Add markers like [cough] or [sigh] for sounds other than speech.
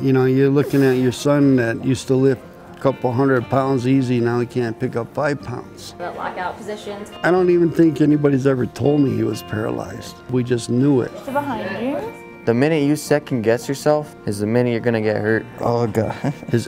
You know, you're looking at your son that used to lift a couple hundred pounds easy, now he can't pick up five pounds. The lockout positions. I don't even think anybody's ever told me he was paralyzed. We just knew it. So behind you. The minute you second guess yourself is the minute you're gonna get hurt. Oh God. [laughs] His